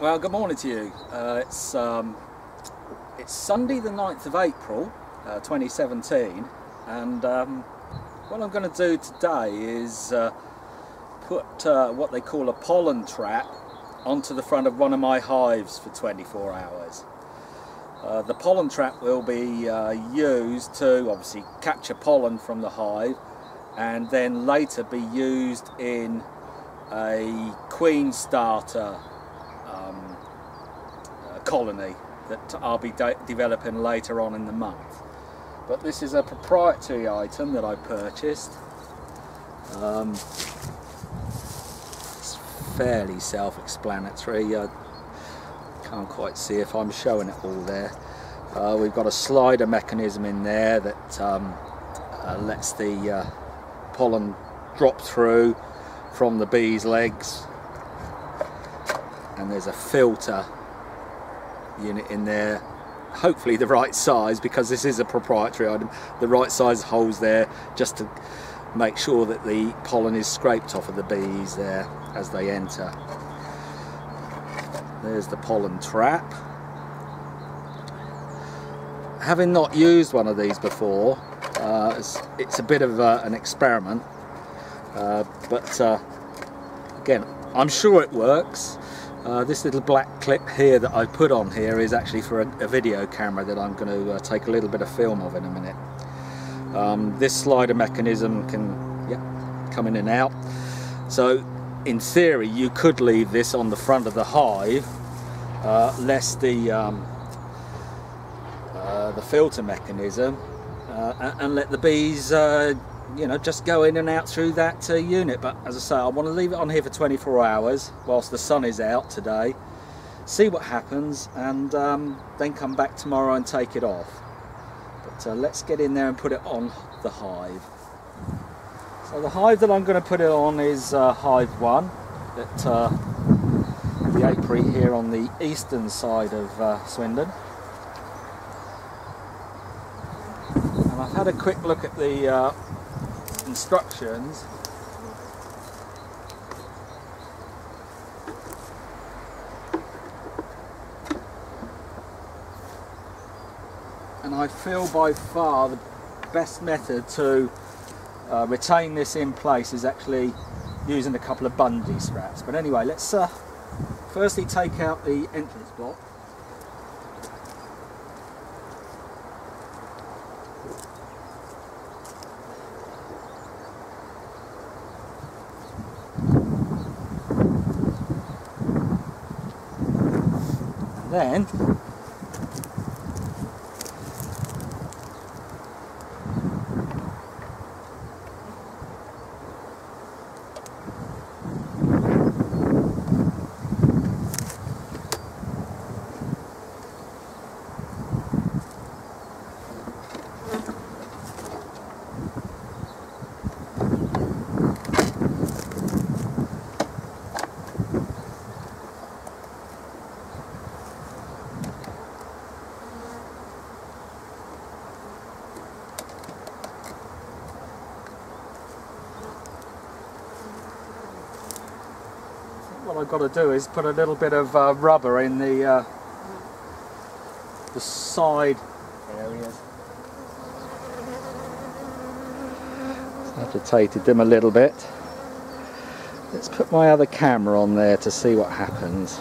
Well, good morning to you. Uh, it's um, it's Sunday, the 9th of April, uh, 2017, and um, what I'm going to do today is uh, put uh, what they call a pollen trap onto the front of one of my hives for 24 hours. Uh, the pollen trap will be uh, used to obviously capture pollen from the hive and then later be used in a queen starter colony that I'll be de developing later on in the month. But this is a proprietary item that I purchased. Um, it's fairly self-explanatory. I can't quite see if I'm showing it all there. Uh, we've got a slider mechanism in there that um, uh, lets the uh, pollen drop through from the bee's legs and there's a filter unit in there. Hopefully the right size because this is a proprietary item the right size holes there just to make sure that the pollen is scraped off of the bees there as they enter. There's the pollen trap. Having not used one of these before uh, it's, it's, a bit of uh, an experiment uh, but uh, again I'm sure it works uh, this little black clip here that I put on here is actually for a, a video camera that I'm going to uh, take a little bit of film of in a minute. Um, this slider mechanism can come in and out. So in theory you could leave this on the front of the hive uh, lest the um, uh, the filter mechanism uh, and let the bees you know just go in and out through that uh, unit. But as I say I want to leave it on here for 24 hours whilst the sun is out today see what happens and um, then come back tomorrow and take it off. But uh, let's get in there and put it on the hive. So the hive that I'm going to put it on is uh, hive 1 at uh, the apiary here on the eastern side of uh, Swindon. And I've had a quick look at the uh, instructions. And I feel by far the best method to uh, retain this in place is actually using a couple of bungee straps. But anyway let's uh, firstly take out the entrance block then I've got to do is put a little bit of uh, rubber in the uh, the side areas. Agitated them a little bit. Let's put my other camera on there to see what happens.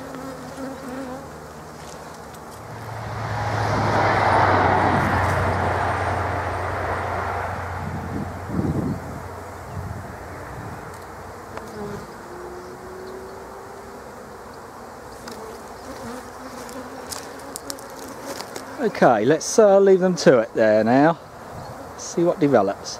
Okay, let's uh, leave them to it there now. See what develops.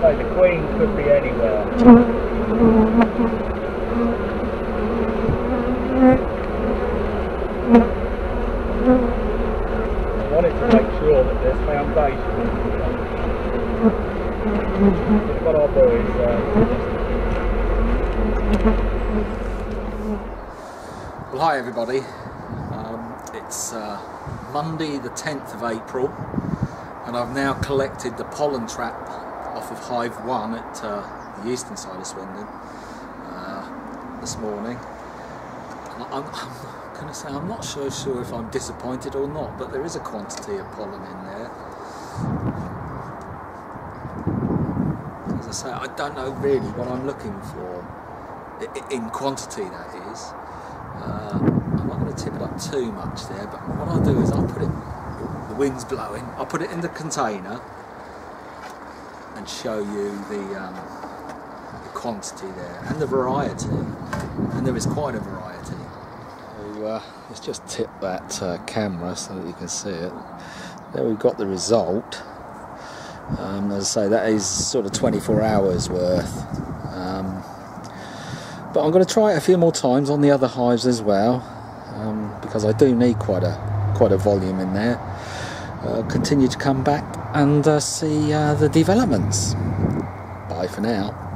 So the Queen could be anywhere. I wanted to make sure that this foundation. What I'll do is uh, Well, hi everybody. Um, it's uh, Monday, the 10th of April, and I've now collected the pollen trap of Hive 1 at uh, the eastern side of Swindon uh, this morning. I'm, I'm going to say I'm not so sure if I'm disappointed or not, but there is a quantity of pollen in there. As I say, I don't know really what I'm looking for, in quantity that is. Uh, I'm not going to tip it up too much there, but what I'll do is I'll put it, the wind's blowing, I'll put it in the container and show you the, um, the quantity there and the variety. And there is quite a variety. So, uh, let's just tip that uh, camera so that you can see it. There we've got the result. Um, as I say, that is sort of 24 hours worth. Um, but I'm going to try it a few more times on the other hives as well, um, because I do need quite a quite a volume in there. Uh, continue to come back and uh, see uh, the developments. Bye for now.